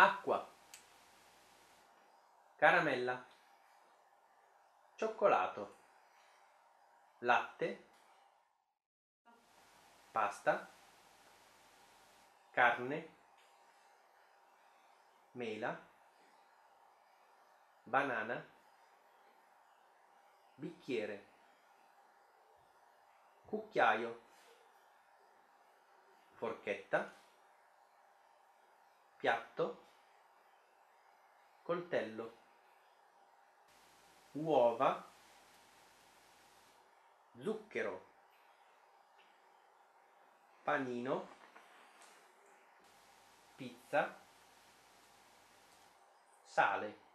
acqua, caramella, cioccolato, latte, pasta, carne, mela, banana, bicchiere, cucchiaio, forchetta, piatto, coltello, uova, zucchero, panino, pizza, sale.